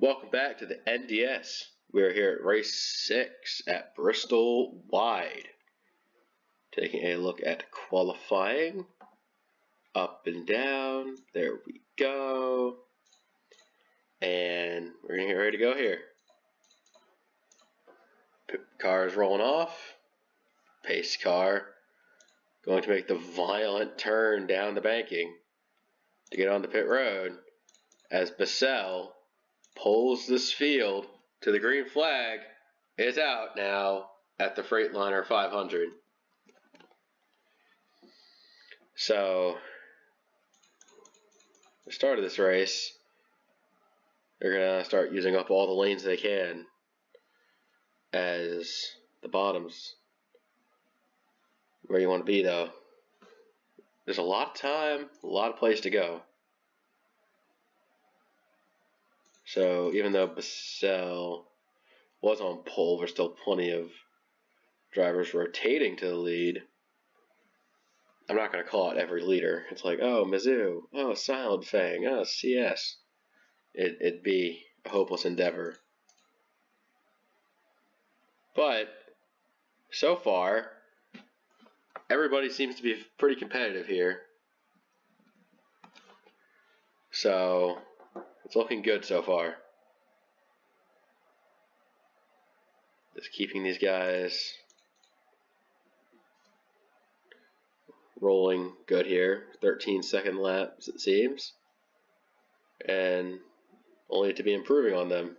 Welcome back to the NDS. We're here at race six at Bristol Wide. Taking a look at qualifying. Up and down. There we go. And we're going to get ready to go here. Car is rolling off. Pace car going to make the violent turn down the banking to get on the pit road as Bassell pulls this field to the green flag is out now at the Freightliner 500. So, the start of this race, they're going to start using up all the lanes they can as the bottoms where you want to be though. There's a lot of time, a lot of place to go. So even though Bassell was on pole, there's still plenty of drivers rotating to the lead. I'm not going to call it every leader. It's like, oh, Mizzou, oh, Silent Fang, oh, CS. It, it'd be a hopeless endeavor. But so far, everybody seems to be pretty competitive here. So it's looking good so far. Just keeping these guys rolling good here. 13 second laps, it seems. And only to be improving on them.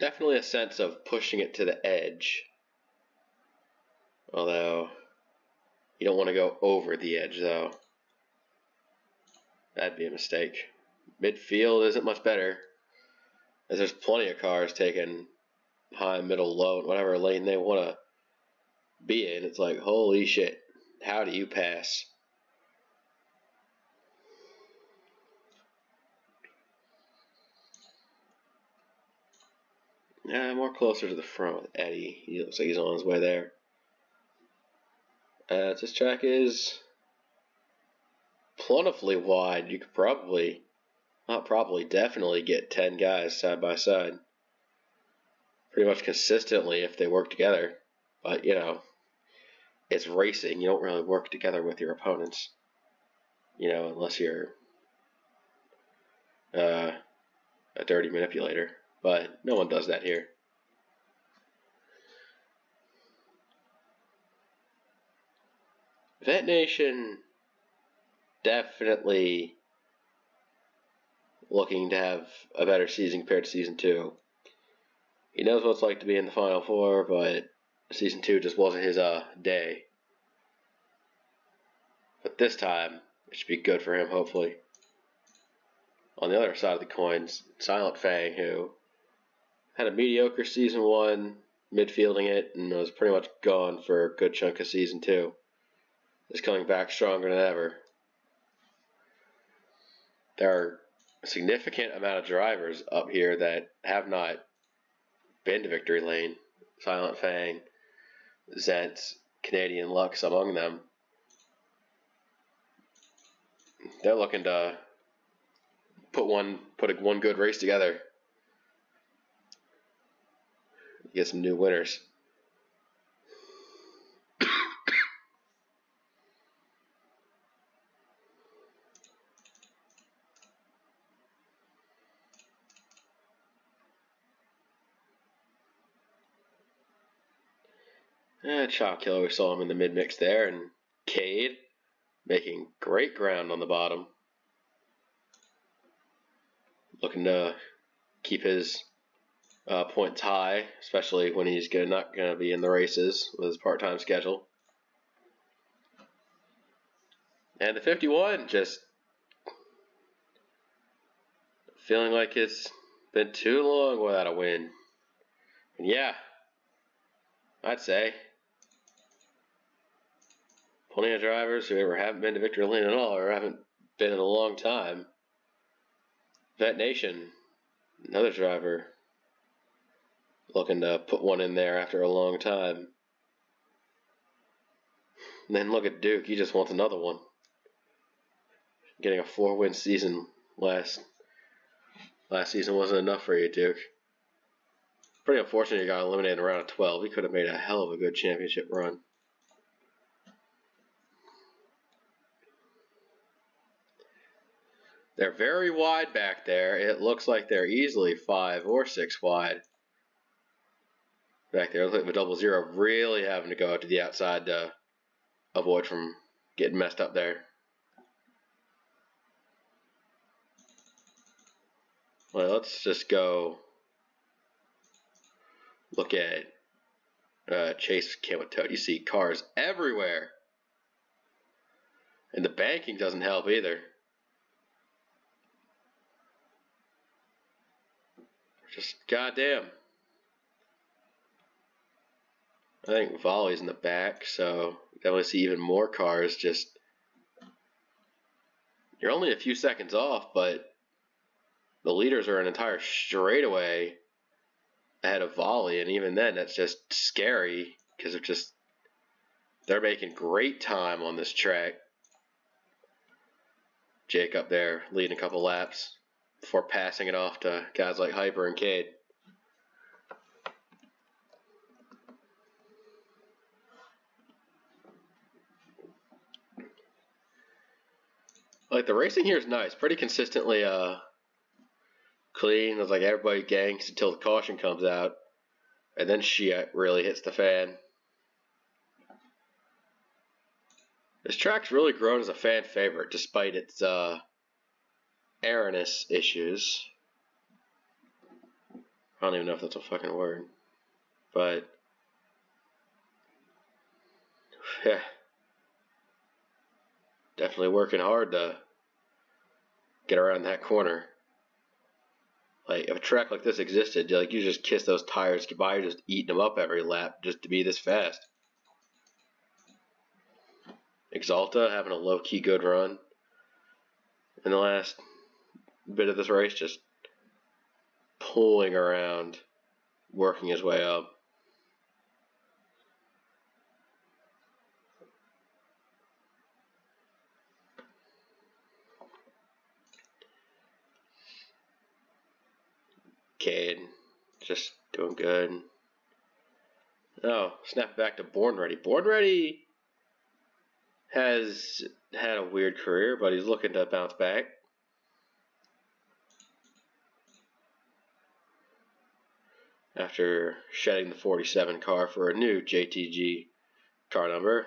Definitely a sense of pushing it to the edge. Although, you don't want to go over the edge, though. That'd be a mistake. Midfield isn't much better, as there's plenty of cars taking high, middle, low, whatever lane they want to be in. It's like, holy shit, how do you pass? Yeah, more closer to the front with Eddie. He looks like he's on his way there. Uh, this track is plentifully wide. You could probably, not probably, definitely get 10 guys side by side. Pretty much consistently if they work together. But, you know, it's racing. You don't really work together with your opponents. You know, unless you're uh, a dirty manipulator. But no one does that here. Vet Nation definitely looking to have a better season compared to season two. He knows what it's like to be in the final four, but season two just wasn't his uh, day. But this time, it should be good for him, hopefully. On the other side of the coins, Silent Fang, who had a mediocre season one, midfielding it, and was pretty much gone for a good chunk of season two is coming back stronger than ever. There are a significant amount of drivers up here that have not been to victory lane. Silent Fang, Zent, Canadian Lux among them. They're looking to put one put a, one good race together. Get some new winners. Eh, Chalk Killer, we saw him in the mid mix there, and Cade making great ground on the bottom. Looking to keep his uh, points high, especially when he's gonna, not going to be in the races with his part time schedule. And the 51 just feeling like it's been too long without a win. And yeah, I'd say plenty of drivers who ever haven't been to Victory Lane at all or haven't been in a long time. Vet Nation, another driver looking to put one in there after a long time. And then look at Duke. He just wants another one. Getting a four-win season last last season wasn't enough for you, Duke. Pretty unfortunate you got eliminated in round of 12. He could have made a hell of a good championship run. They're very wide back there. It looks like they're easily five or six wide. Back there, looks like the double zero really having to go out to the outside to avoid from getting messed up there. Well, let's just go look at uh, Chase Camel Toad. You see cars everywhere. And the banking doesn't help either. Just goddamn. I think Volley's in the back, so definitely see even more cars. Just you're only a few seconds off, but the leaders are an entire straightaway ahead of Volley, and even then, that's just scary because they're just they're making great time on this track. Jake up there leading a couple laps before passing it off to guys like Hyper and Cade. Like the racing here is nice, pretty consistently uh clean. It's like everybody gangs until the caution comes out, and then shit really hits the fan. This track's really grown as a fan favorite despite its uh, erroneous issues. I don't even know if that's a fucking word. But, yeah. Definitely working hard to get around that corner. Like if a track like this existed, like you just kiss those tires goodbye, you're just eating them up every lap just to be this fast. Exalta having a low key good run in the last bit of this race, just pulling around, working his way up. Cade, just doing good. Oh, snap back to Born Ready. Born Ready has had a weird career, but he's looking to bounce back. After shedding the 47 car for a new JTG car number.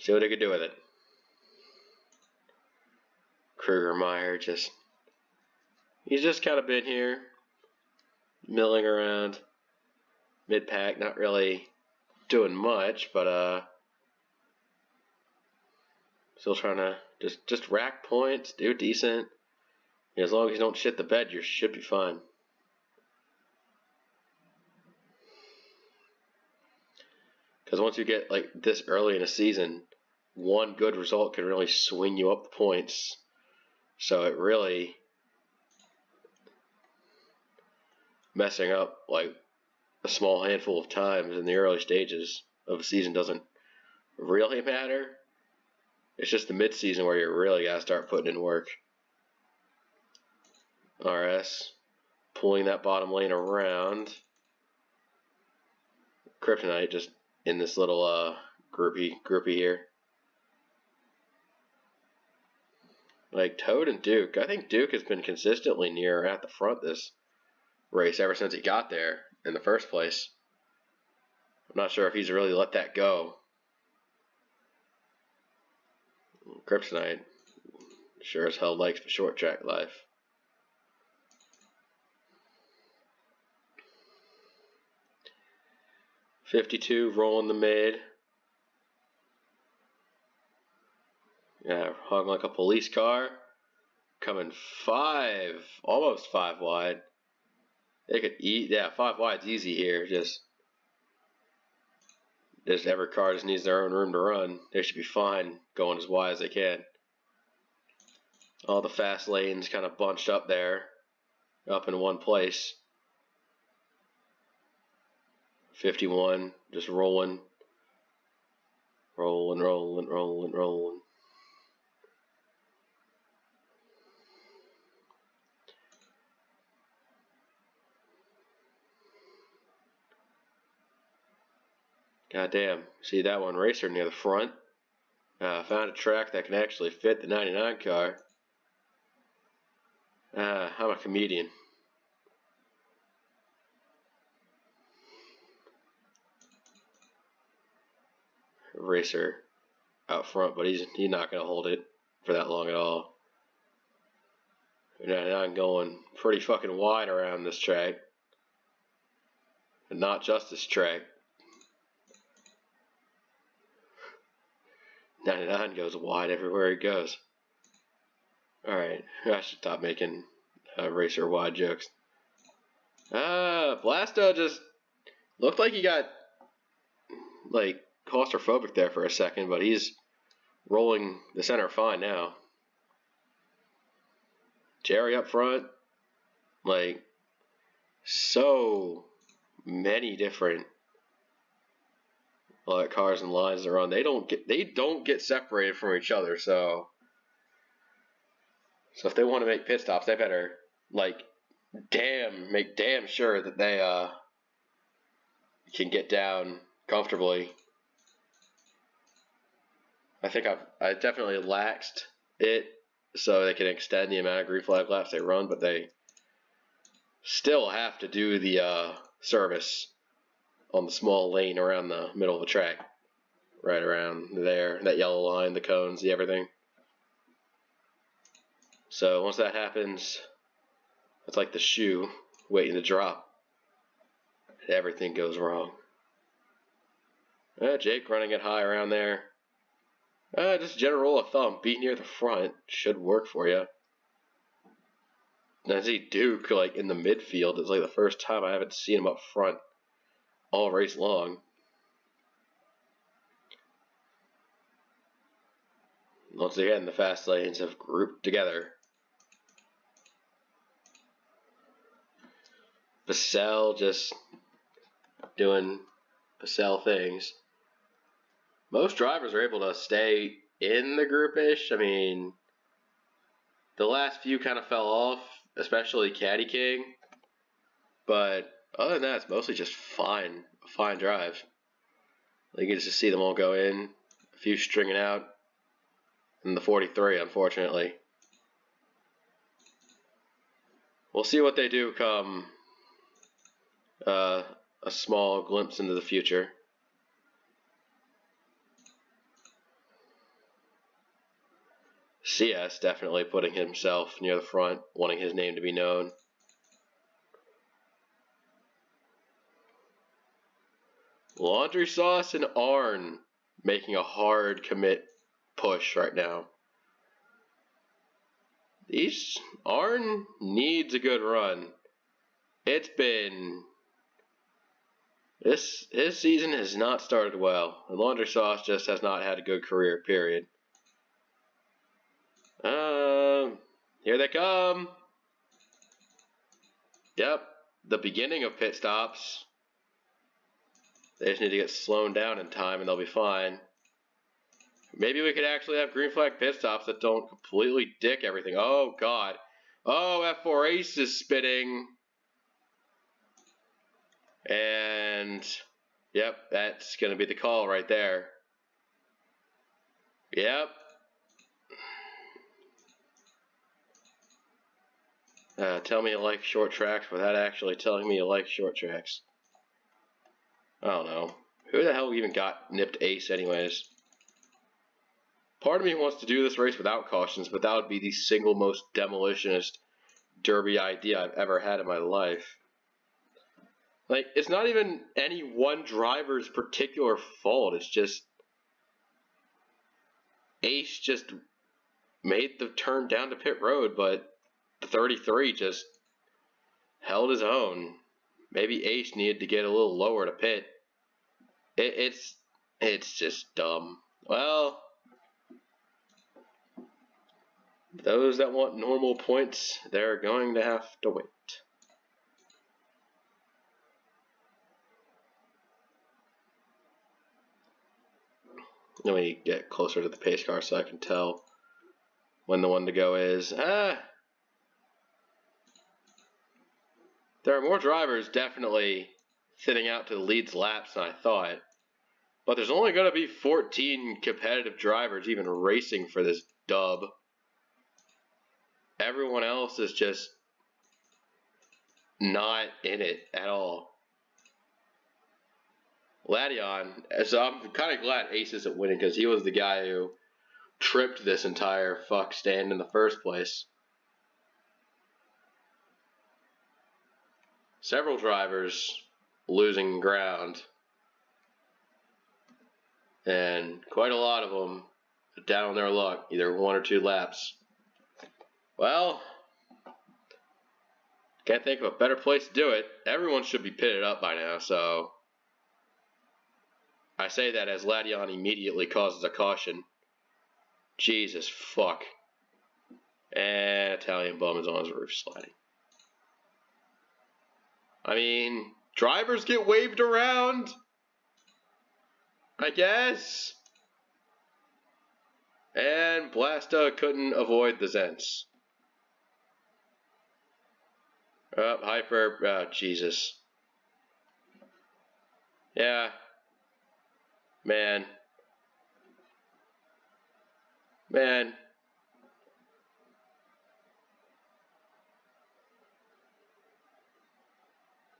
See what he could do with it. Kruger Meyer just he's just kind of been here, milling around mid pack, not really doing much, but uh, still trying to just just rack points, do decent. as long as you don't shit the bed, you should be fine. Because once you get like this early in a season, one good result can really swing you up the points. So it really messing up like a small handful of times in the early stages of a season doesn't really matter. It's just the mid season where you really got to start putting in work. RS pulling that bottom lane around. Kryptonite just in this little uh, groupie groupie here. Like Toad and Duke, I think Duke has been consistently near at the front this race ever since he got there in the first place. I'm not sure if he's really let that go. Kryptonite sure as hell likes the short track life. Fifty-two rolling the mid. Yeah, hung like a police car. Coming five, almost five wide. They could eat. Yeah, five wide's easy here. Just, just every car just needs their own room to run. They should be fine going as wide as they can. All the fast lanes kind of bunched up there, up in one place. 51 just rolling. Rolling, rolling, rolling, rolling. Goddamn. See that one racer near the front? Uh, found a track that can actually fit the 99 car. Uh, I'm a comedian. Racer out front, but he's he's not gonna hold it for that long at all. And I'm going pretty fucking wide around this track. And not just this track. 99 goes wide everywhere he goes. Alright, I should stop making uh, racer wide jokes. Ah, Blasto just looked like he got like claustrophobic there for a second, but he's rolling the center fine now. Jerry up front, like so many different uh, cars and lines are on. They don't get they don't get separated from each other. So so if they want to make pit stops, they better like damn make damn sure that they uh can get down comfortably. I think I've I definitely laxed it so they can extend the amount of green flag laps they run, but they still have to do the uh, service on the small lane around the middle of the track. Right around there, that yellow line, the cones, the everything. So once that happens, it's like the shoe waiting to drop. Everything goes wrong. Jake running it high around there. Uh, just general rule of thumb, be near the front should work for you. I see Duke like in the midfield. It's like the first time I haven't seen him up front all race long. Once again, the fast lanes have grouped together. Bassell just doing Bassell things. Most drivers are able to stay in the groupish. I mean, the last few kind of fell off, especially Caddy King. But other than that, it's mostly just fine, fine drive. You get to see them all go in, a few stringing out, and the 43, unfortunately. We'll see what they do come uh, a small glimpse into the future. CS definitely putting himself near the front, wanting his name to be known. Laundry Sauce and Arn making a hard commit push right now. These Arn needs a good run. It's been this his season has not started well. And Laundry Sauce just has not had a good career, period. Um, here they come. Yep, the beginning of pit stops. They just need to get slowed down in time and they'll be fine. Maybe we could actually have green flag pit stops that don't completely dick everything. Oh, God. Oh, F4 Ace is spitting. And, yep, that's going to be the call right there. Yep. Uh, tell me you like short tracks without actually telling me you like short tracks. I don't know. Who the hell even got nipped ace anyways? Part of me wants to do this race without cautions, but that would be the single most demolitionist derby idea I've ever had in my life. Like, it's not even any one driver's particular fault. It's just Ace just made the turn down to pit road, but 33 just held his own. Maybe Ace needed to get a little lower to pit. It, it's it's just dumb. Well, those that want normal points, they're going to have to wait. Let me get closer to the pace car so I can tell when the one to go is. Ah! There are more drivers definitely thinning out to the lead's laps than I thought. But there's only going to be 14 competitive drivers even racing for this dub. Everyone else is just not in it at all. Ladion, so I'm kind of glad Ace isn't winning because he was the guy who tripped this entire fuck stand in the first place. Several drivers losing ground. And quite a lot of them down on their luck, either one or two laps. Well, can't think of a better place to do it. Everyone should be pitted up by now, so I say that as Ladion immediately causes a caution. Jesus fuck. And Italian bum is on his roof sliding. I mean, drivers get waved around. I guess. And Blasta couldn't avoid the Zents. Oh, hyper. Oh, Jesus. Yeah. Man. Man.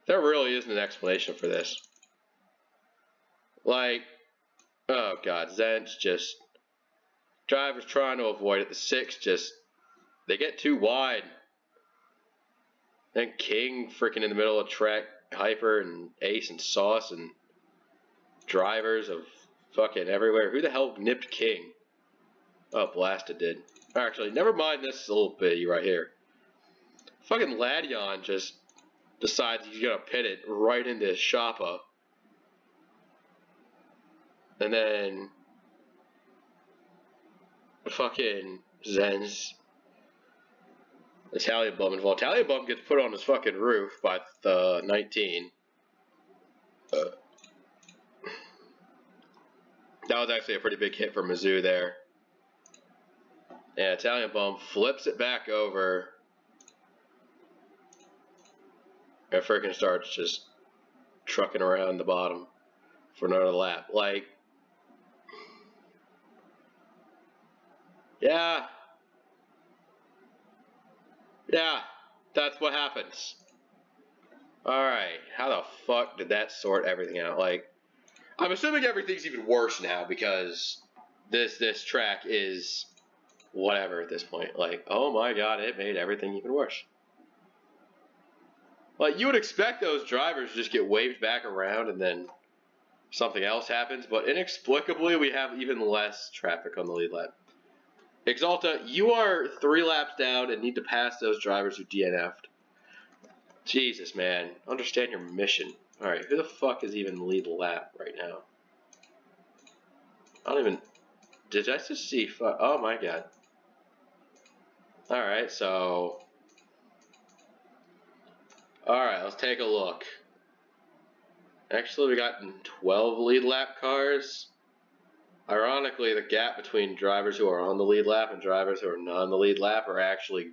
There really isn't an explanation for this. Like, oh god, Zent's just drivers trying to avoid it. The six just they get too wide. Then King freaking in the middle of track, Hyper and Ace and Sauce and drivers of fucking everywhere. Who the hell nipped King? Oh, Blasted did. Actually, never mind this little bitty right here. Fucking Ladion just decides he's gonna pit it right into Shoppa. And then fucking Zen's Italian bum involved. Italian bum gets put on his fucking roof by the 19. Uh, that was actually a pretty big hit for Mizzou there. Yeah, Italian bum flips it back over. And freaking starts just trucking around the bottom for another lap. Like, yeah, yeah, that's what happens. Alright, how the fuck did that sort everything out? Like, I'm assuming everything's even worse now because this this track is whatever at this point. Like, oh my god, it made everything even worse. Like, you would expect those drivers to just get waved back around and then something else happens, but inexplicably we have even less traffic on the lead lap. Exalta, you are three laps down and need to pass those drivers who DNF'd. Jesus, man. Understand your mission. Alright, who the fuck is even lead lap right now? I don't even... Did I just see... Oh my god. Alright, so... Alright, let's take a look. Actually, we got 12 lead lap cars. Ironically, the gap between drivers who are on the lead lap and drivers who are not on the lead lap are actually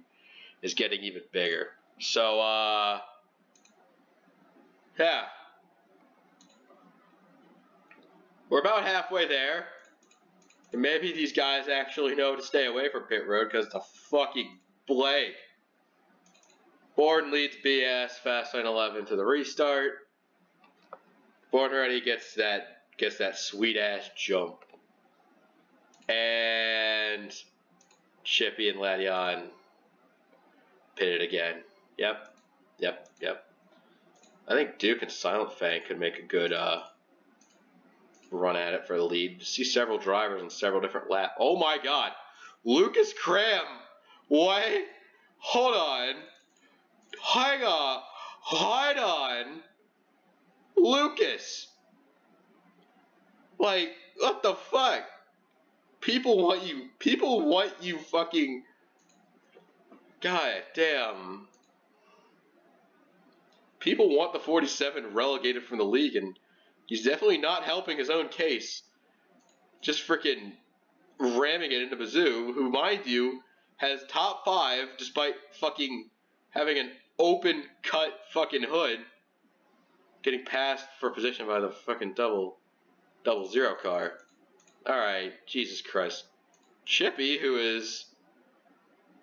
is getting even bigger. So, uh, yeah. We're about halfway there. And maybe these guys actually know to stay away from pit road because the fucking Blake. Born leads BS, Fast Lane 11 to the restart. Born ready gets that gets that sweet ass jump. And Chippy and Ladion it again. Yep, yep, yep. I think Duke and Silent Fang could make a good uh, run at it for the lead. See several drivers on several different laps. Oh my god! Lucas Cram! What? Hold on. Hang on. Hold on. Lucas! Like, what the fuck? People want you. People want you fucking. God damn. People want the 47 relegated from the league, and he's definitely not helping his own case. just freaking ramming it into Mizzou, who, mind you, has top five despite fucking having an open cut fucking hood, getting passed for position by the fucking double double zero car. Alright, Jesus Christ. Chippy, who is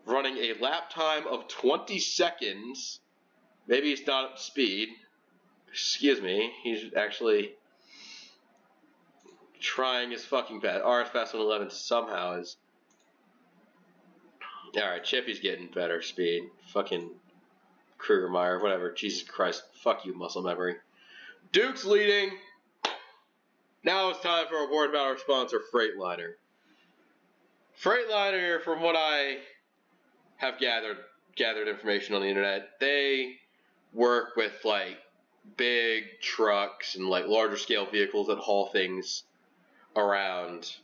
running a lap time of 20 seconds. Maybe he's not up speed. Excuse me. He's actually trying his fucking best. RS Fast 111 somehow is. Alright, Chippy's getting better speed. Fucking Krugermeyer, whatever. Jesus Christ. Fuck you, muscle memory. Duke's leading. Now it's time for a word about our sponsor, Freightliner. Freightliner, from what I have gathered gathered information on the internet, they work with like big trucks and like larger scale vehicles that haul things around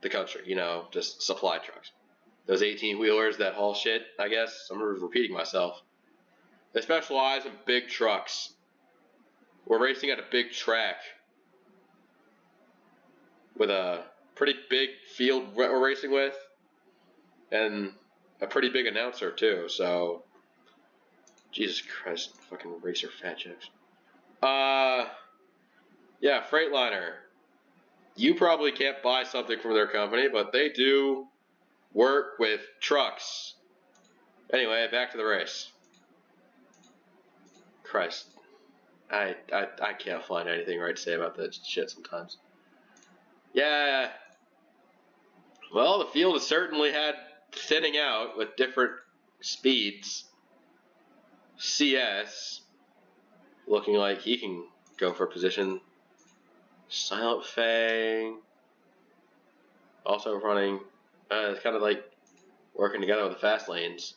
the country, you know, just supply trucks. Those 18 wheelers that haul shit, I guess, I'm repeating myself. They specialize in big trucks. We're racing at a big track with a pretty big field we're racing with, and a pretty big announcer too. So, Jesus Christ, fucking racer fat chicks. Uh, yeah, Freightliner. You probably can't buy something from their company, but they do work with trucks. Anyway, back to the race. Christ, I I I can't find anything right to say about that shit sometimes. Yeah. Well, the field has certainly had thinning out with different speeds. CS looking like he can go for position. Silent Fang also running. Uh, it's kind of like working together with the fast lanes.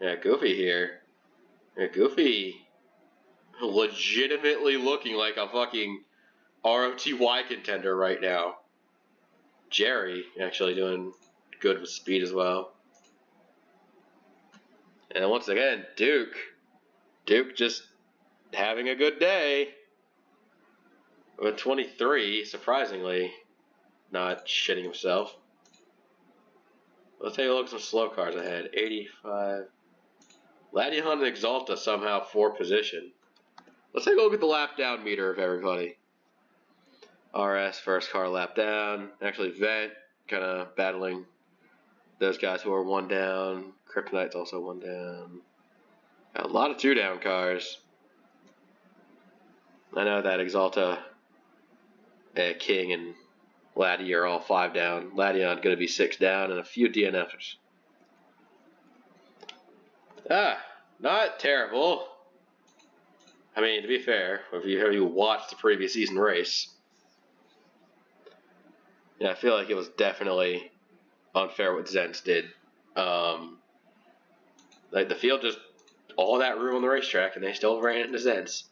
Yeah, Goofy here. Yeah, Goofy legitimately looking like a fucking ROTY contender right now. Jerry actually doing good with speed as well. And once again, Duke. Duke just having a good day. With 23, surprisingly, not shitting himself. Let's take a look at some slow cars ahead. 85. Ladion and Exalta somehow for position. Let's take a look at the lap down meter of everybody. RS first car lap down. Actually, Vent kind of battling those guys who are one down. Kryptonite's also one down. Got a lot of two down cars. I know that Exalta, uh, King, and Laddie are all five down. Ladion going to be six down, and a few DNFers. Ah, not terrible. I mean, to be fair, if you, if you watched the previous season race, yeah, I feel like it was definitely unfair what Zens did. Um, like the field just all that room on the racetrack, and they still ran into Zens.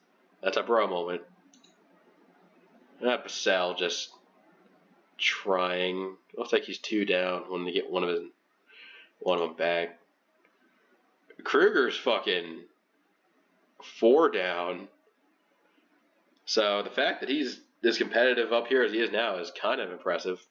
That's a bro moment. Uh, Bassell just trying. Looks like he's two down when they get one of his one of them back. Kruger's fucking four down. So the fact that he's as competitive up here as he is now is kind of impressive.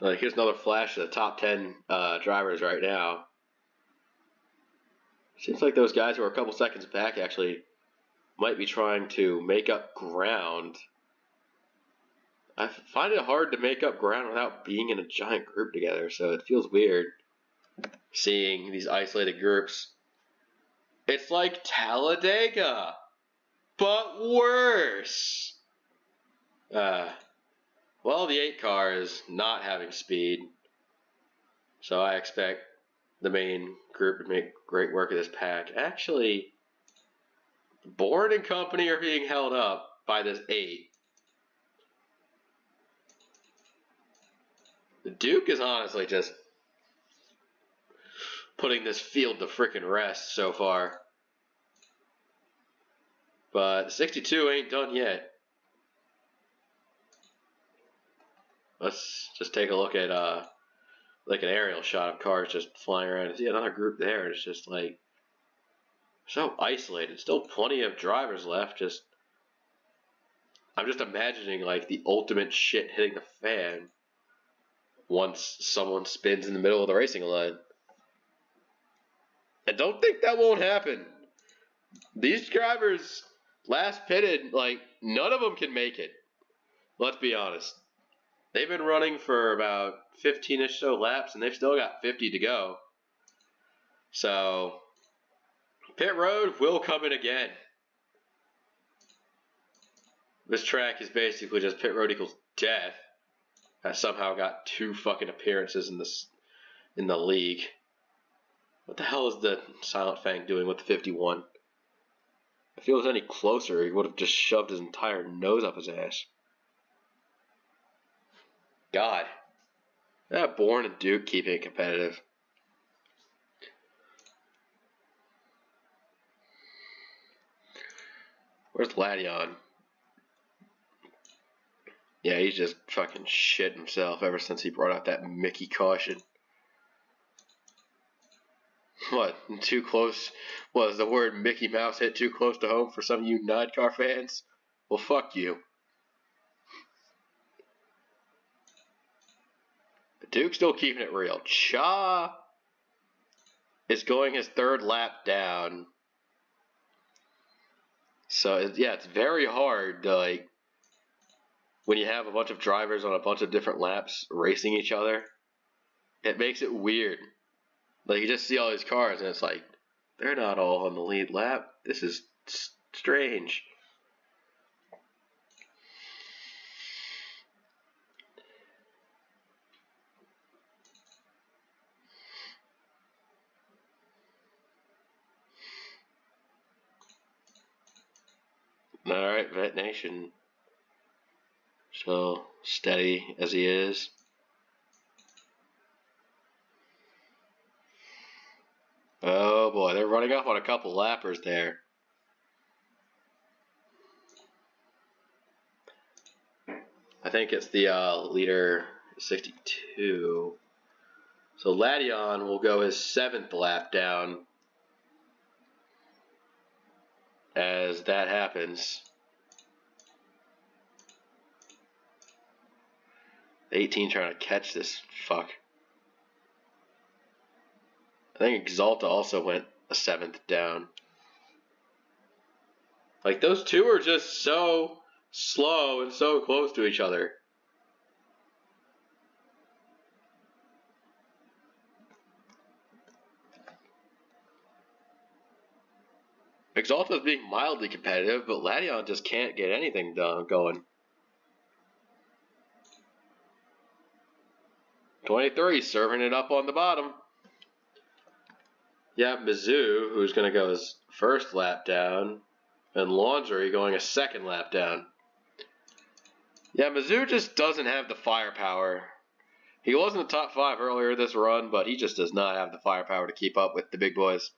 Here's another flash of the top ten uh, drivers right now. Seems like those guys who are a couple seconds back actually might be trying to make up ground. I find it hard to make up ground without being in a giant group together, so it feels weird seeing these isolated groups. It's like Talladega, but worse. Uh, well, the 8 car is not having speed, so I expect the main group to make great work of this pack. Actually, Bourne and company are being held up by this 8. The Duke is honestly just putting this field to freaking rest so far. But 62 ain't done yet. Let's just take a look at uh like an aerial shot of cars just flying around. See another group there. It's just like so isolated. Still plenty of drivers left. Just I'm just imagining like the ultimate shit hitting the fan once someone spins in the middle of the racing line. I don't think that won't happen. These drivers last pitted, like none of them can make it. Let's be honest. They've been running for about 15ish so laps, and they've still got 50 to go. So, pit road will come in again. This track is basically just pit road equals death. I somehow got two fucking appearances in this in the league. What the hell is the Silent Fang doing with the 51? If he was any closer, he would have just shoved his entire nose up his ass. God. That Bourne and Duke keeping it competitive. Where's Ladion? Yeah, he's just fucking shit himself ever since he brought out that Mickey caution. What, too close? Was the word Mickey Mouse hit too close to home for some of you Nodcar fans? Well, fuck you. But Duke's still keeping it real. Cha is going his third lap down. So yeah, it's very hard to like when you have a bunch of drivers on a bunch of different laps racing each other. It makes it weird. Like you just see all these cars and it's like they're not all on the lead lap. This is strange. Alright, Vet Nation. So steady as he is. Oh boy, they're running off on a couple lappers there. I think it's the uh, leader 62. So Ladion will go his seventh lap down as that happens. 18 trying to catch this fuck. I think Exalta also went a seventh down. Like those two are just so slow and so close to each other. Exalta is being mildly competitive, but Ladion just can't get anything done going. 23 serving it up on the bottom. Yeah, Mizzou, who's going to go his first lap down, and Laundry going a second lap down. Yeah, Mizzou just doesn't have the firepower. He was in the top five earlier this run, but he just does not have the firepower to keep up with the big boys.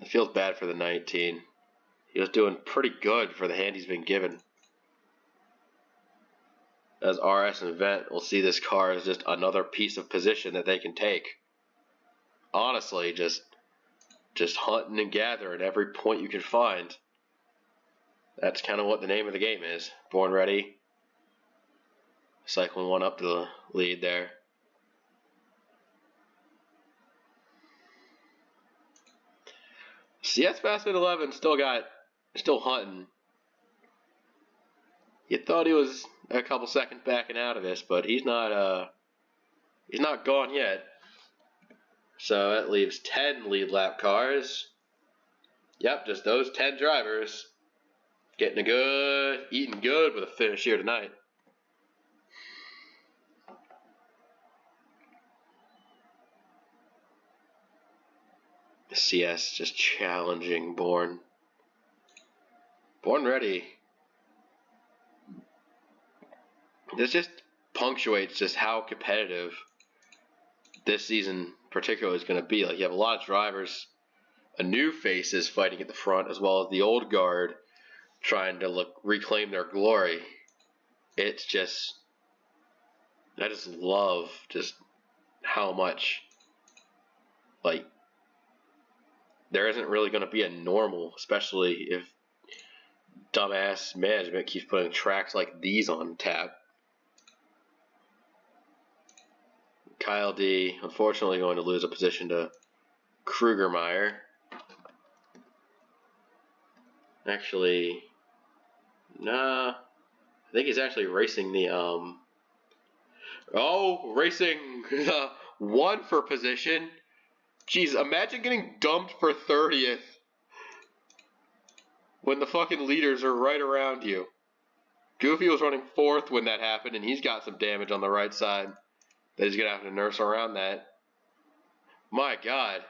It feels bad for the 19. He was doing pretty good for the hand he's been given. As RS and Vent will see this car as just another piece of position that they can take. Honestly, just just hunting and gathering every point you can find. That's kind of what the name of the game is. Born ready. Cycling one up to the lead there. CS Bassman 11 still got, still hunting. You thought he was a couple seconds backing out of this, but he's not, uh, he's not gone yet. So that leaves 10 lead lap cars. Yep, just those 10 drivers getting a good, eating good with a finish here tonight. CS just challenging Born. Born ready. This just punctuates just how competitive this season particularly is going to be. Like you have a lot of drivers, a new faces fighting at the front, as well as the old guard trying to look reclaim their glory. It's just I just love just how much like there isn't really going to be a normal, especially if dumbass management keeps putting tracks like these on tap. Kyle D, unfortunately, going to lose a position to Krugermeyer. Actually, nah, I think he's actually racing the, um, oh, racing the one for position. Jeez, imagine getting dumped for 30th when the fucking leaders are right around you. Goofy was running fourth when that happened, and he's got some damage on the right side that he's going to have to nurse around that. My God.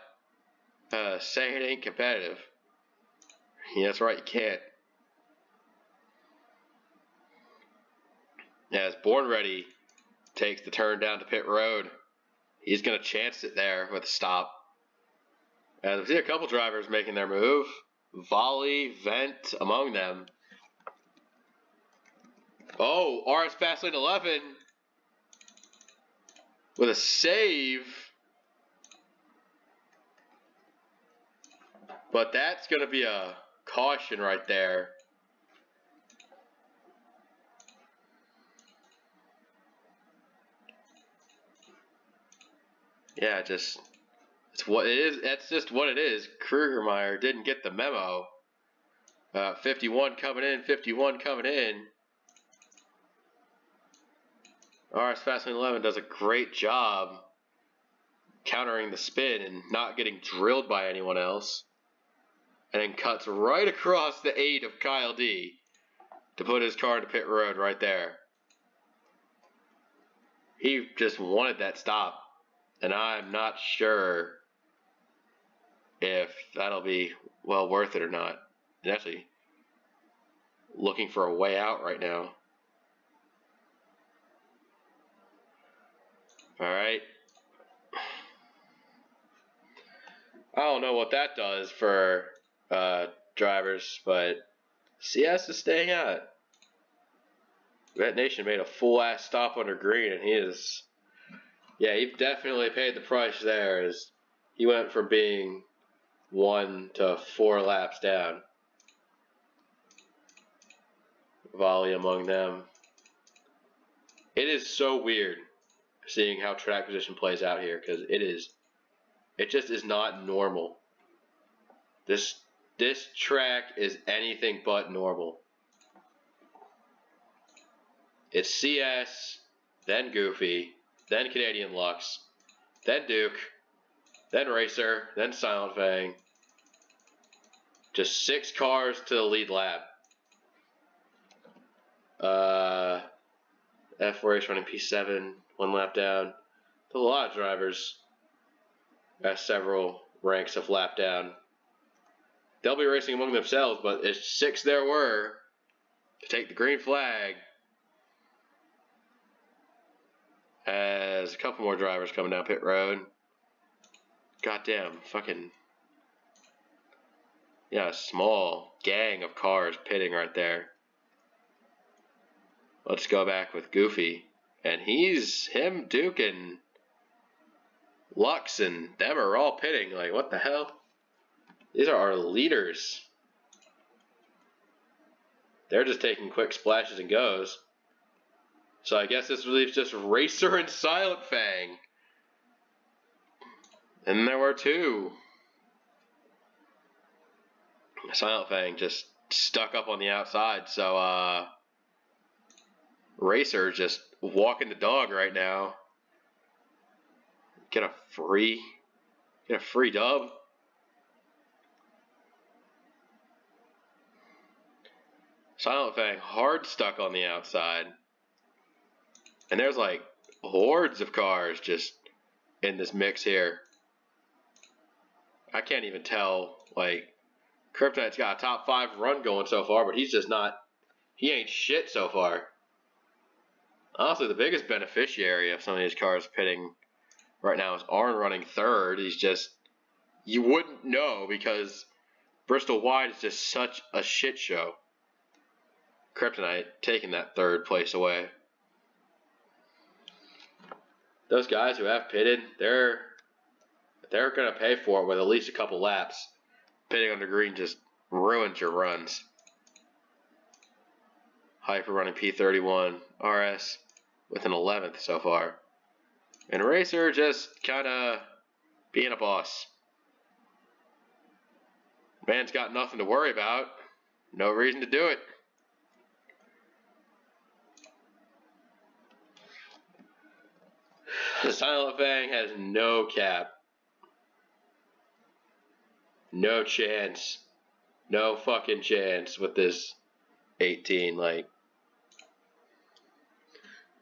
Uh, say it ain't competitive. Yeah, that's right, you can't. As Born Ready takes the turn down to pit road, he's going to chance it there with a stop. And we see a couple drivers making their move. Volley, Vent among them. Oh, RS Fastlane 11 with a save. But that's going to be a caution right there. Yeah, just it's what it is. That's just what it is. Krugermeyer didn't get the memo. Uh, 51 coming in, 51 coming in. RS Fastlane 11 does a great job countering the spin and not getting drilled by anyone else. And then cuts right across the 8 of Kyle D to put his car into pit road right there. He just wanted that stop. And I'm not sure if that'll be well worth it or not. And actually looking for a way out right now. All right. I don't know what that does for uh, drivers, but CS is staying out. Vet Nation made a full ass stop under green, and he is, yeah, he definitely paid the price there. As he went from being one to four laps down. Volley among them. It is so weird seeing how track position plays out here because it is, it just is not normal. This this track is anything but normal. It's CS, then Goofy, then Canadian Lux, then Duke, then Racer, then Silent Fang. Just six cars to the lead lap. Uh, F Race running P7, one lap down. a lot of drivers at several ranks of lap down. They'll be racing among themselves, but it's six there were to take the green flag. As a couple more drivers coming down pit road. Goddamn, fucking. Yeah, small gang of cars pitting right there. Let's go back with Goofy. And he's, him, Duke, and Lux and them are all pitting. Like, what the hell? These are our leaders. They're just taking quick splashes and goes. So I guess this leaves just Racer and Silent Fang. And there were two. Silent Fang just stuck up on the outside, so uh, Racer just walking the dog right now. Get a free, get a free dub. Silent Fang hard stuck on the outside. And there's like hordes of cars just in this mix here. I can't even tell. Like, Kryptonite's got a top five run going so far, but he's just not. He ain't shit so far. Honestly, the biggest beneficiary of some of these cars pitting right now is Arn running third. He's just. You wouldn't know because Bristol Wide is just such a shit show. Kryptonite taking that third place away. Those guys who have pitted, they're they're going to pay for it with at least a couple laps. Pitting the green just ruins your runs. Hyper running P31 RS with an 11th so far. And Racer just kind of being a boss. Man's got nothing to worry about. No reason to do it. The Silent Fang has no cap. No chance. No fucking chance with this 18. Like,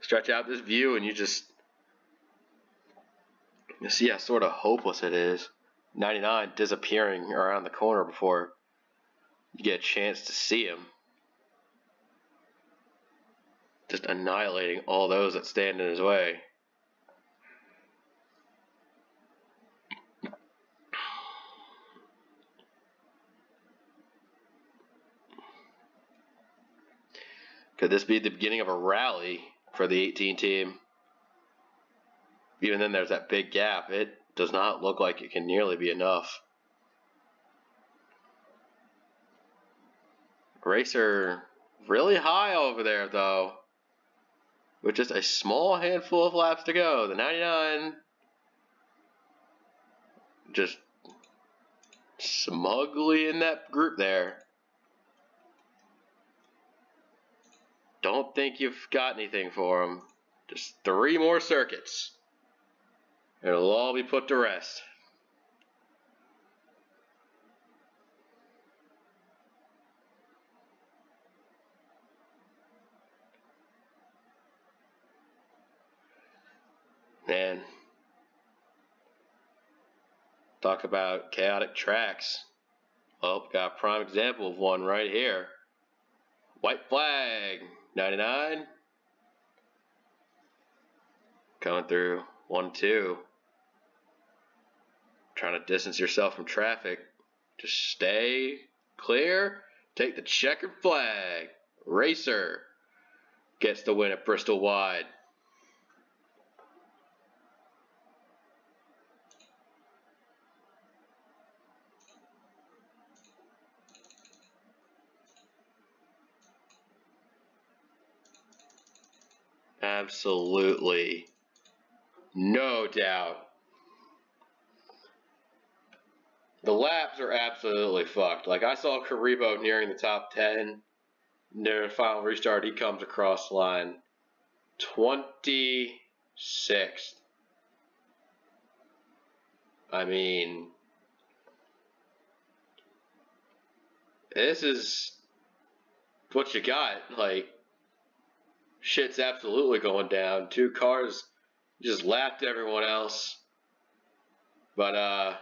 stretch out this view and you just you see how sort of hopeless it is. 99 disappearing around the corner before you get a chance to see him. Just annihilating all those that stand in his way. Could this be the beginning of a rally for the 18 team? Even then, there's that big gap. It does not look like it can nearly be enough. Racer really high over there, though. With just a small handful of laps to go. The 99 just smugly in that group there. Don't think you've got anything for him. Just three more circuits. It'll all be put to rest. Man, talk about chaotic tracks. Well, got a prime example of one right here. White flag, 99. Coming through, 1 2 trying to distance yourself from traffic. Just stay clear. Take the checkered flag. Racer gets the win at Bristol Wide. Absolutely. No doubt. the laps are absolutely fucked. Like I saw Karibo nearing the top ten. Near the final restart, he comes across line twenty sixth. I mean, this is what you got. Like, shit's absolutely going down. Two cars just lapped everyone else. But, uh,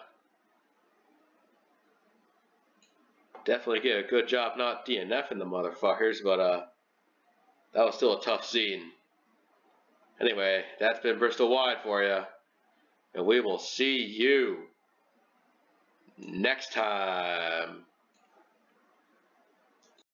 definitely get a good job not DNFing the motherfuckers, but uh, that was still a tough scene. Anyway, that's been Bristol Wide for you, and we will see you next time.